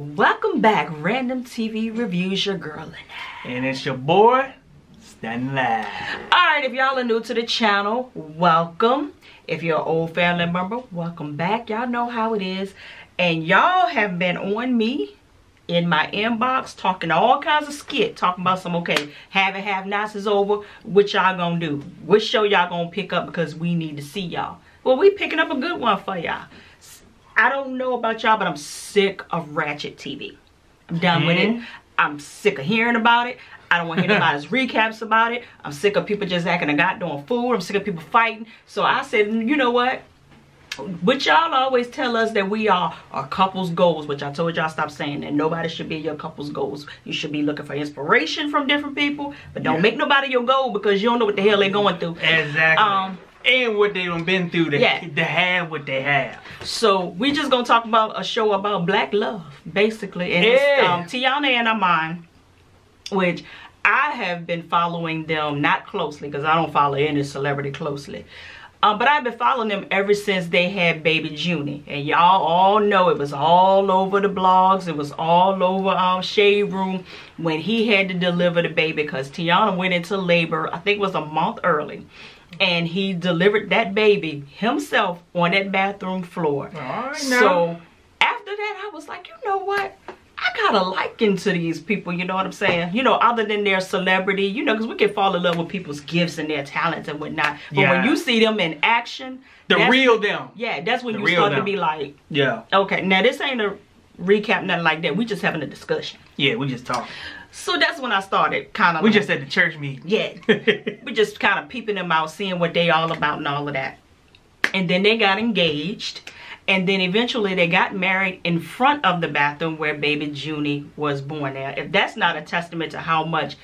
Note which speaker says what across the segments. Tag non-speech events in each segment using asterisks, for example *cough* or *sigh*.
Speaker 1: Welcome back, Random TV Reviews, your girl
Speaker 2: And it's your boy, Stan Live.
Speaker 1: Alright, if y'all are new to the channel, welcome. If you're an old family member, welcome back. Y'all know how it is. And y'all have been on me in my inbox talking all kinds of skit, talking about some, okay, have it, have nots is over. What y'all gonna do? What show y'all gonna pick up because we need to see y'all? Well, we picking up a good one for y'all. I don't know about y'all, but I'm sick of Ratchet TV. I'm done mm -hmm. with it. Mm-hmm. I'm sick of hearing about it. I don't want to hear *laughs* anybody's recaps about it. I'm sick of people just acting a goddamn fool. I'm sick of people fighting. So I said, you know what? But y'all always tell us that we are our couple's goals, which I told y'all stop saying that nobody should be your couple's goals. You should be looking for inspiration from different people, but don't yeah. make nobody your goal because you don't know what the hell they're going through.
Speaker 2: Exactly. Um, and what they done been through to, yeah. to have what they have.
Speaker 1: So we just gonna talk about a show about black love, basically. And yeah. it's um, Teyana and Iman, which I have been following them, not closely, because I don't follow any celebrity closely. Um, but I've been following them ever since they had baby Junie. And y'all all know it was all over the blogs. It was all over um, Shade Room when he had to deliver the baby because Teyana went into labor, I think it was a month early and he delivered that baby himself on that bathroom floor. so after that, I was like, you know what? I got a liking to these people, you know what I'm saying? You know, other than their celebrity, you know, because we can fall in love with people's gifts and their talents and whatnot. But yeah. when you see them in action,
Speaker 2: the real them.
Speaker 1: Yeah, that's when the you start them. to be like,
Speaker 2: yeah.
Speaker 1: Okay, now this ain't a recap, nothing like that. We just having a discussion.
Speaker 2: Yeah, we just talking.
Speaker 1: So that's when I started kind of.
Speaker 2: We like, just at the church meeting.
Speaker 1: Yeah. *laughs* we just kind of peeping them out, seeing what they all about and all of that. And then they got engaged. And then eventually they got married in front of the bathroom where baby Junie was born Now, If that's not a testament to how much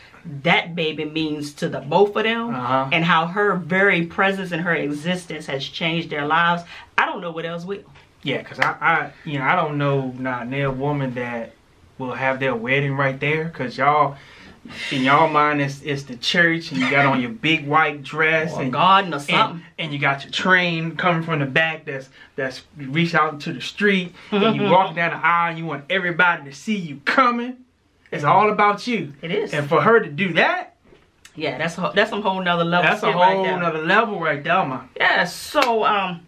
Speaker 1: that baby means to the both of them uh -huh. and how her very presence and her existence has changed their lives, I don't know what else will.
Speaker 2: Yeah, because I, I, you know, I don't know not near woman that will have their wedding right there because y'all in y'all mind it's, it's the church and you got on your big white dress
Speaker 1: or
Speaker 2: and
Speaker 1: garden or something.
Speaker 2: and, and, you got your train coming from the back that's that's reach out to the street *laughs* and you walk down the aisle and you want everybody to see you coming. It's all about you.
Speaker 1: It is.
Speaker 2: And for her to do that
Speaker 1: yeah that's a, that's some whole nother level
Speaker 2: that's a whole right nother level right there man
Speaker 1: yeah so um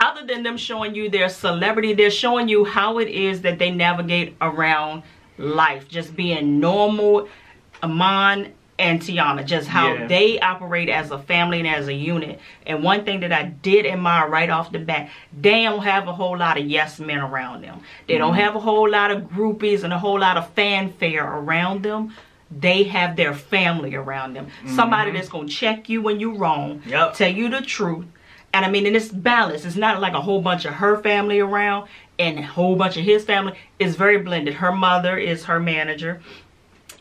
Speaker 1: other than them showing you their celebrity, they're showing you how it is that they navigate around life. Just being normal, Iman and Teyana, just how yeah. they operate as a family and as a unit. And one thing that I did admire right off the bat, they don't have a whole lot of yes men around them. They mm don't mm-hmm. have a whole lot of groupies and a whole lot of fanfare around them. They have their family around them. Mm -hmm. Somebody that's going to check you when you're wrong,
Speaker 2: yep.
Speaker 1: tell you the truth, and I mean, and it's balanced. It's not like a whole bunch of her family around and a whole bunch of his family. It's very blended. Her mother is her manager.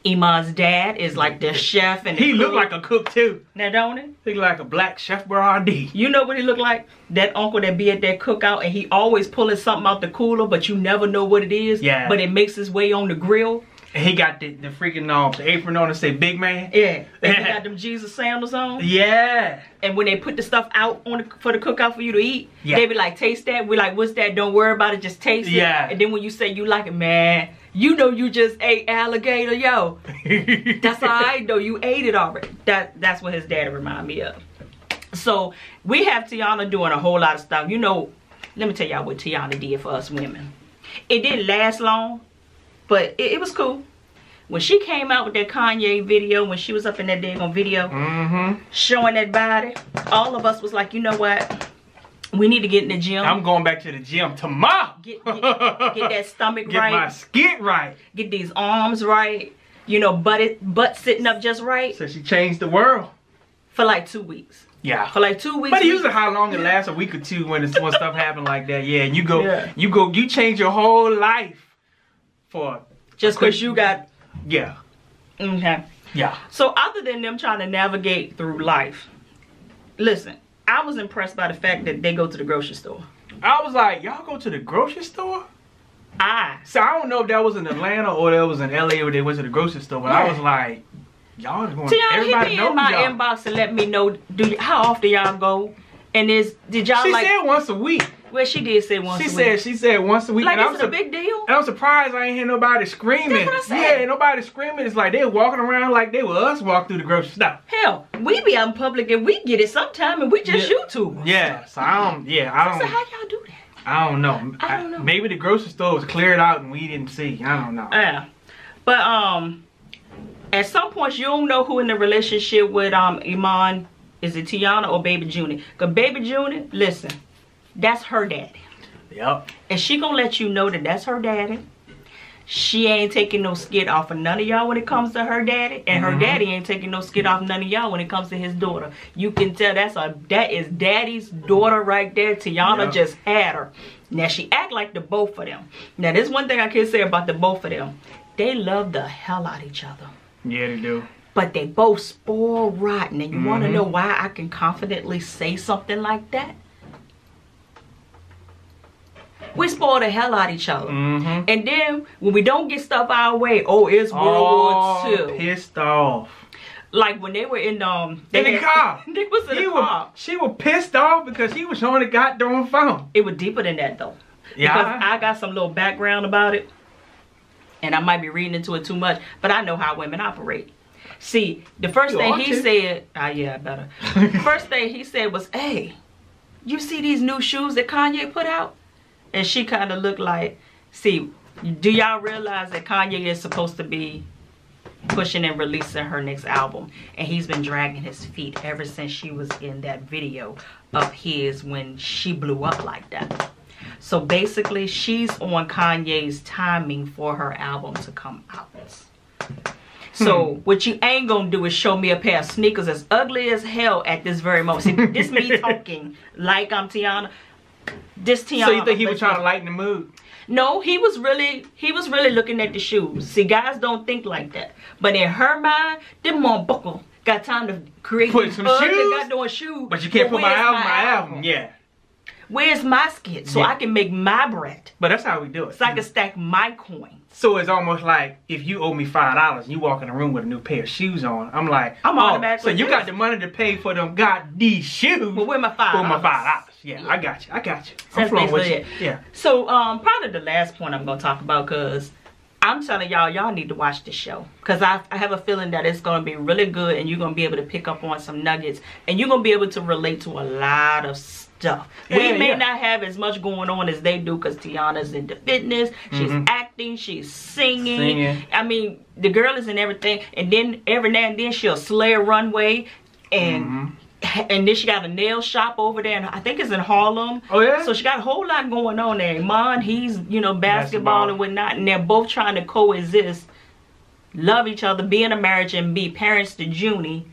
Speaker 1: Iman's dad is like the chef and
Speaker 2: he looked like a cook too.
Speaker 1: Now don't he?
Speaker 2: He like a black chef Boyardee.
Speaker 1: You know what he looked like? That uncle that be at that cookout and he always pulling something out the cooler, but you never know what it is.
Speaker 2: Yeah.
Speaker 1: But it makes its way on the grill.
Speaker 2: He got the, the freaking um, the apron on and say big man.
Speaker 1: Yeah. And he *laughs* got them Jesus sandals on.
Speaker 2: Yeah.
Speaker 1: And when they put the stuff out on the, for the cookout for you to eat, yeah. they be like, taste that. We're like, what's that? Don't worry about it. Just taste it.
Speaker 2: Yeah.
Speaker 1: And then when you say you like it, man, you know you just ate alligator, yo. *laughs* that's all I know. You ate it already. That That's what his daddy remind me of. So we have Teyana doing a whole lot of stuff. You know, let me tell y'all what Teyana did for us women. It didn't last long, but it, it was cool when she came out with that Kanye video, when she was up in that daggone video,
Speaker 2: mm -hmm.
Speaker 1: showing that body, all of us was like, you know what? We need to get in the gym.
Speaker 2: I'm going back to the gym tomorrow.
Speaker 1: Get, get, get that *laughs* stomach
Speaker 2: get
Speaker 1: right.
Speaker 2: Get my skin right.
Speaker 1: Get these arms right. You know, butt, it, butt sitting up just right.
Speaker 2: So she changed the world.
Speaker 1: For like two weeks.
Speaker 2: Yeah.
Speaker 1: For like two weeks.
Speaker 2: But usually how long it lasts, a week or two when, it's when stuff *laughs* happen like that. Yeah, and you go, yeah. you go, you change your whole life for...
Speaker 1: Just because you got
Speaker 2: yeah.
Speaker 1: Okay.
Speaker 2: Yeah.
Speaker 1: So other than them trying to navigate through life, listen, I was impressed by the fact that they go to the grocery store.
Speaker 2: I was like, y'all go to the grocery store?
Speaker 1: I.
Speaker 2: So I don't know if that was in Atlanta or that was in LA where they went to the grocery store, but yeah. I was like, y'all going,
Speaker 1: See, y'all hit me in my inbox and let me know, do how often y'all go? And is, did y'all
Speaker 2: she
Speaker 1: like.
Speaker 2: She said once a week.
Speaker 1: Well, she did say once
Speaker 2: She
Speaker 1: a
Speaker 2: said
Speaker 1: week.
Speaker 2: she said once a week.
Speaker 1: like,
Speaker 2: and I'm
Speaker 1: is a big deal?
Speaker 2: and I'm surprised I ain't hear nobody screaming.
Speaker 1: That's what I said.
Speaker 2: Yeah, nobody screaming. It's like they walking around like they were us walk through the grocery store.
Speaker 1: Hell, we be out in public and we get it sometime and we just
Speaker 2: Yeah.
Speaker 1: YouTube.
Speaker 2: Yeah, so I don't. Yeah, I don't.
Speaker 1: how y'all do that?
Speaker 2: I don't know.
Speaker 1: I don't know.
Speaker 2: Maybe the grocery store was cleared out and we didn't see. I don't know.
Speaker 1: Yeah. But um at some point you don't know who in the relationship with um Iman. Is it Teyana or Baby Junior? Cause Baby Junior, listen, that's her daddy.
Speaker 2: Yep.
Speaker 1: And she gonna let you know that that's her daddy. She ain't taking no skid off of none of y'all when it comes to her daddy, and her
Speaker 2: Mhm.
Speaker 1: daddy ain't taking no skid off none of y'all when it comes to his daughter. You can tell that's a that is daddy's daughter right there. Teyana
Speaker 2: Yeah.
Speaker 1: just had her. Now she act like the both of them. Now there's one thing I can say about the both of them. They love the hell out of each other.
Speaker 2: Yeah, they do.
Speaker 1: But they both spoil rotten. And you want to know why I can confidently say something like that? We spoil the hell out of each other.
Speaker 2: Mm-hmm.
Speaker 1: And then when we don't get stuff our way, oh, it's World
Speaker 2: Oh,
Speaker 1: War II.
Speaker 2: pissed off.
Speaker 1: Like when they were in um they
Speaker 2: In the
Speaker 1: had-
Speaker 2: car. *laughs*
Speaker 1: they was in
Speaker 2: He
Speaker 1: the
Speaker 2: was,
Speaker 1: car.
Speaker 2: she was pissed off because he was on the goddamn phone.
Speaker 1: It was deeper than that though.
Speaker 2: Yeah.
Speaker 1: Because I got some little background about it. And I might be reading into it too much, but I know how women operate. See, the first
Speaker 2: You
Speaker 1: thing he
Speaker 2: to.
Speaker 1: said, ah yeah, better. *laughs* first thing he said was, Hey, you see these new shoes that Kanye put out? And she kind of looked like, see, do y'all realize that Kanye is supposed to be pushing and releasing her next album? And he's been dragging his feet ever since she was in that video of his when she blew up like that. So basically, she's on Kanye's timing for her album to come out. So hmm. what you ain't gonna do is show me a pair of sneakers as ugly as hell at this very moment. See, this me *laughs* talking like I'm Teyana. This Teyana.
Speaker 2: so you think he was trying to lighten the mood?
Speaker 1: No, he was really he was really looking at the shoes. See, guys don't think like that. But in her mind, them motherfucker got time to create
Speaker 2: Put some shoes?
Speaker 1: goddamn shoes.
Speaker 2: But you can't put my album, my album. Yeah.
Speaker 1: Where's my skit so
Speaker 2: Yeah.
Speaker 1: I can make my bread?
Speaker 2: But that's how we do it.
Speaker 1: So I can stack my coins.
Speaker 2: So it's almost like if you owe me five dollars and you walk in the room with a new pair of shoes on, I'm like,
Speaker 1: I'm
Speaker 2: oh,
Speaker 1: automatically
Speaker 2: So you got the money to pay for them got these shoes.
Speaker 1: Well, where my five?
Speaker 2: for my five dollars. Yeah, I got you. I got you. I'm flowing with you.
Speaker 1: basically
Speaker 2: Yeah.
Speaker 1: So, um, probably the last point I'm gonna talk about, cause I'm telling y'all, y'all need to watch this show, cause I, I have a feeling that it's gonna be really good, and you're gonna be able to pick up on some nuggets, and you're gonna be able to relate to a lot of stuff. we may
Speaker 2: yeah.
Speaker 1: not have as much going on as they do, cause Teyana's into fitness, she's
Speaker 2: Mhm.
Speaker 1: acting, she's singing.
Speaker 2: Singing.
Speaker 1: I mean, the girl is in everything, and then every now and then she'll slay a runway, and.
Speaker 2: Mhm. *laughs*
Speaker 1: And then she got a nail shop over there, and I think it's in Harlem.
Speaker 2: Oh yeah.
Speaker 1: So she got a whole lot going on there. Iman, he's, you know, basketball,
Speaker 2: Basketball.
Speaker 1: and whatnot, and they're both trying to coexist, love each other, be in a marriage, and be parents to Junie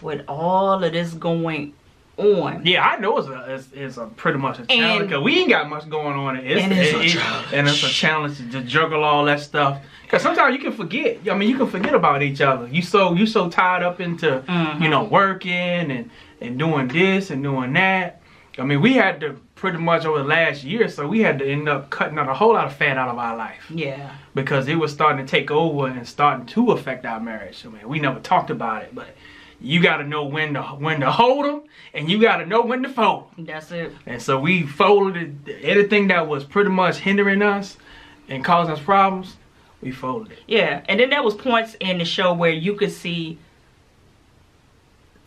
Speaker 1: with all of this going on.
Speaker 2: Yeah, I know it's a it's, it's a pretty much a challenge
Speaker 1: And-
Speaker 2: because we ain't got much going on. It's,
Speaker 1: And it's a
Speaker 2: it- it- and it's a challenge to juggle all that stuff. Because sometimes you can forget. I mean, you can forget about each other. You so you so tied up into
Speaker 1: Mhm.
Speaker 2: you know working and and doing this and doing that. I mean, we had to pretty much over the last year, so we had to end up cutting out a whole lot of fat out of our life
Speaker 1: Yeah.
Speaker 2: because it was starting to take over and starting to affect our marriage. I mean, we never talked about it, but you got to know when to when to hold them, and you got to know when to fold.
Speaker 1: That's it.
Speaker 2: And so we folded everything that was pretty much hindering us and causing us problems. We folded.
Speaker 1: Yeah. And then there was points in the show where you could see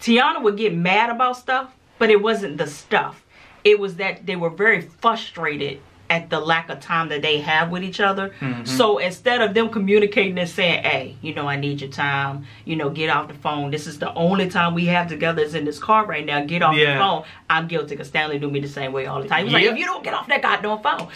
Speaker 1: Teyana would get mad about stuff, but it wasn't the stuff. It was that they were very frustrated at the lack of time that they have with each other.
Speaker 2: Mhm.
Speaker 1: So instead of them communicating and saying, "Hey, you know, I need your time. You know, get off the phone. This is the only time we have together is in this car right now. Get off
Speaker 2: Yeah.
Speaker 1: the phone." I'm guilty because Stanley do me the same way all the time. He was like, "If you don't get off that goddamn phone,"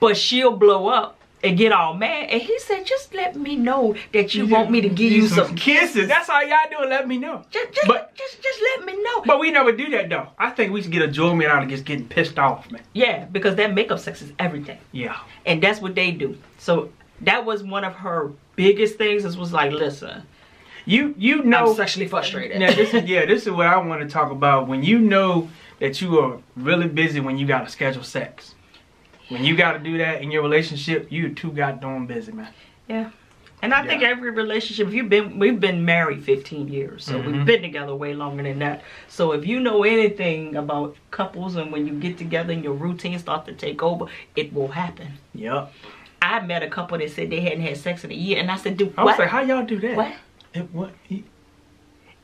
Speaker 1: but she'll blow up and get all mad. And he said, "Just let me know that you want me to give you some
Speaker 2: kisses. That's all y'all do. Let me know.
Speaker 1: Just, just,
Speaker 2: But-
Speaker 1: just, just let me know."
Speaker 2: But we never do that though. I think we should get a enjoyment out of just getting pissed off, man.
Speaker 1: yeah, because that makeup sex is everything.
Speaker 2: Yeah.
Speaker 1: and that's what they do. So that was one of her biggest things. Is was like, listen,
Speaker 2: You you know
Speaker 1: I'm sexually frustrated.
Speaker 2: Now this is yeah, this is what I want to talk about. When you know that you are really busy when you gotta schedule sex. When you gotta do that in your relationship, you two got doing busy, man.
Speaker 1: yeah, And I think every relationship, if you've been, we've been married 15 years, so we've
Speaker 2: Mhm.
Speaker 1: been together way longer than that. So if you know anything about couples and when you get together and your routine starts to take over, it will happen.
Speaker 2: Yep.
Speaker 1: I met a couple that said they hadn't had sex in a year, and I said, "Do
Speaker 2: I was like, how y'all do that?
Speaker 1: what?
Speaker 2: It, what? He-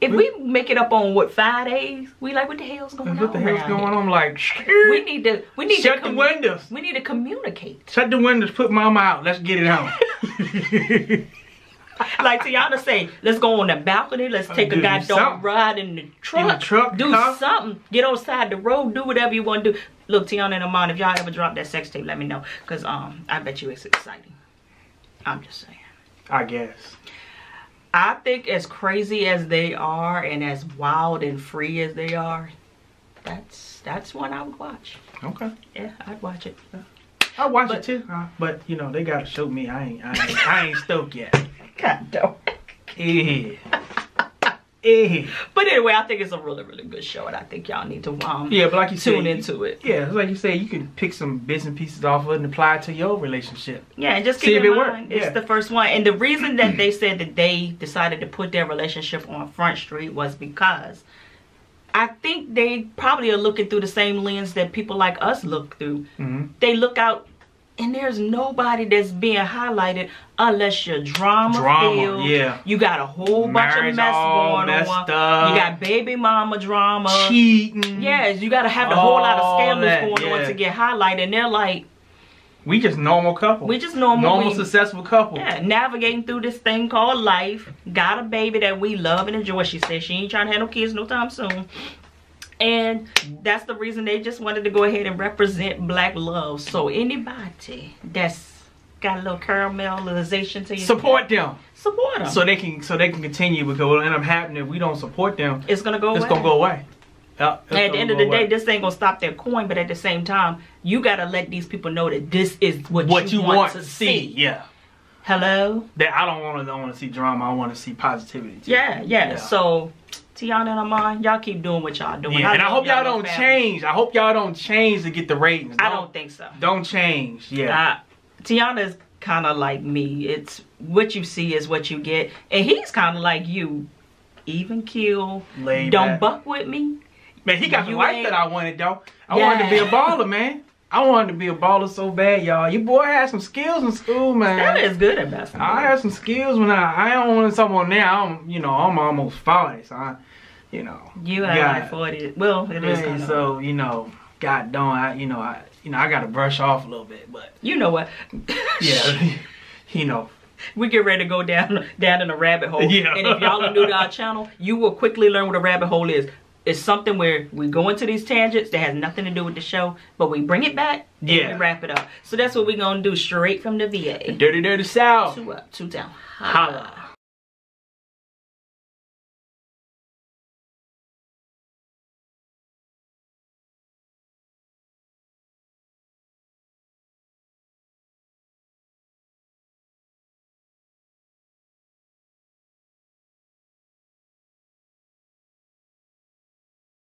Speaker 1: If we make it up on what five days, we like, what the hell's going on?
Speaker 2: What the hell's going on? Like,
Speaker 1: We need to, we need to
Speaker 2: shut
Speaker 1: to
Speaker 2: the windows.
Speaker 1: We need to communicate.
Speaker 2: Shut the windows. Put mama out. Let's get it on. *laughs*
Speaker 1: like Teyana say, let's go on the balcony. Let's take a
Speaker 2: Do
Speaker 1: goddamn ride in the truck.
Speaker 2: In the truck,
Speaker 1: do
Speaker 2: car.
Speaker 1: something. Get outside the road. Do whatever you want to do. Look, Teyana and Iman, if y'all ever drop that sex tape, let me know. Cause um, I bet you it's exciting. I'm just saying.
Speaker 2: I guess.
Speaker 1: I think as crazy as they are and as wild and free as they are, that's that's one I would watch.
Speaker 2: Okay.
Speaker 1: Yeah, I'd watch it.
Speaker 2: I watch
Speaker 1: But-
Speaker 2: it too. Uh, but you know they gotta show me. I ain't. I ain't, I ain't stoked yet. *laughs*
Speaker 1: God no.
Speaker 2: Yeah. Yeah.
Speaker 1: But anyway, I think it's a really, really good show, and I think y'all need to um
Speaker 2: Yeah, but like you
Speaker 1: tune
Speaker 2: said,
Speaker 1: into it.
Speaker 2: Yeah, like you say, you can pick some bits and pieces off of it and apply it to your relationship.
Speaker 1: Yeah, and just
Speaker 2: See
Speaker 1: keep
Speaker 2: if
Speaker 1: in
Speaker 2: it
Speaker 1: mind,
Speaker 2: yeah.
Speaker 1: it's the first one. And the reason that *clears throat* they said that they decided to put their relationship on Front Street was because I think they probably are looking through the same lens that people like us look through.
Speaker 2: Mm-hmm.
Speaker 1: They look out, and there's nobody that's being highlighted unless you're drama,
Speaker 2: Drama,
Speaker 1: filled.
Speaker 2: yeah.
Speaker 1: You got a whole bunch of
Speaker 2: Marriage
Speaker 1: mess
Speaker 2: all
Speaker 1: going
Speaker 2: messed
Speaker 1: on.
Speaker 2: up.
Speaker 1: You got baby mama drama.
Speaker 2: Cheating.
Speaker 1: Yes, you got to have a whole lot of scandals
Speaker 2: that,
Speaker 1: going on to get highlighted. And they're like,
Speaker 2: We just normal couple.
Speaker 1: we just normal.
Speaker 2: normal
Speaker 1: we-
Speaker 2: successful couple.
Speaker 1: Yeah, navigating through this thing called life. Got a baby that we love and enjoy. She said she ain't trying to have no kids no time soon. And that's the reason they just wanted to go ahead and represent black love. So anybody that's got a little caramelization to you,
Speaker 2: Support them
Speaker 1: support them.
Speaker 2: so they can so they can continue because what'll end up happening if we don't support them,
Speaker 1: it's gonna go.
Speaker 2: it's
Speaker 1: away.
Speaker 2: gonna go away. Yeah,
Speaker 1: At the end of the day,
Speaker 2: away.
Speaker 1: this ain't gonna stop their coin, but at the same time, you gotta let these people know that this is what,
Speaker 2: what
Speaker 1: you,
Speaker 2: you
Speaker 1: want,
Speaker 2: want
Speaker 1: to see.
Speaker 2: see, yeah.
Speaker 1: Hello.
Speaker 2: That I don't want to want to see drama. I want to see positivity. too.
Speaker 1: Yeah, yeah,
Speaker 2: Yeah.
Speaker 1: So, Teyana and Iman, y'all keep doing what y'all doing.
Speaker 2: Yeah, and I hope y'all don't
Speaker 1: family.
Speaker 2: change. I hope y'all don't change to get the ratings.
Speaker 1: I don't think so.
Speaker 2: Don't change. Yeah.
Speaker 1: Uh, Teyana's kind of like me. It's what you see is what you get, and he's kind of like you. Even kill. Don't
Speaker 2: back.
Speaker 1: buck with me.
Speaker 2: Man, he got the
Speaker 1: You
Speaker 2: life that I wanted, though. I wanted to be a baller, man. I wanted to be a baller so bad, y'all. Your boy had some skills in school, man.
Speaker 1: That is good at basketball.
Speaker 2: I had some skills when I I don't want someone now. I'm you know I'm almost forty, so I, you know.
Speaker 1: you are like forty. Well, it is.
Speaker 2: Man,
Speaker 1: kinda-
Speaker 2: so you know, God darn, I you know I you know I got to brush off a little bit, but
Speaker 1: you know what? *laughs*
Speaker 2: yeah, *laughs* you know.
Speaker 1: we get ready to go down down in a rabbit hole. *laughs*
Speaker 2: Yeah.
Speaker 1: And if y'all are new to our channel, you will quickly learn what a rabbit hole is. It's something where we go mm-hmm. into these tangents that has nothing to do with the show, but we bring it back and
Speaker 2: Yeah.
Speaker 1: we wrap it up. So that's what we're gonna do straight from the VA.
Speaker 2: Dirty, dirty South.
Speaker 1: Two up, uh, two down.
Speaker 2: Holla.